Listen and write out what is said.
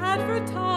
advertise.